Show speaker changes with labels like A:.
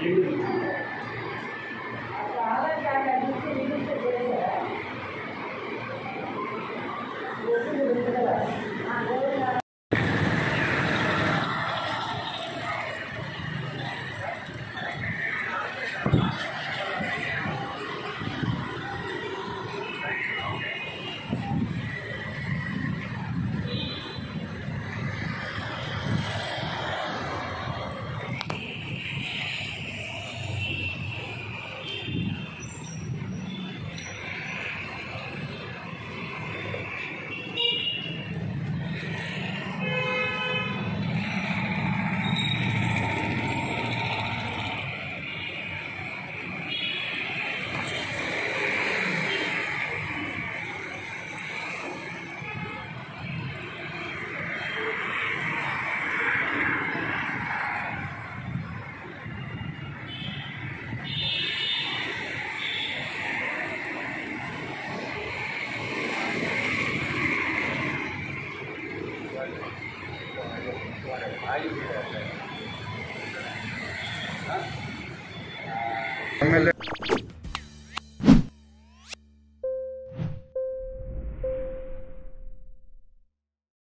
A: you. ಸುಮಾರು ಆಗಿದೆ
B: ಆಮೇಲೆ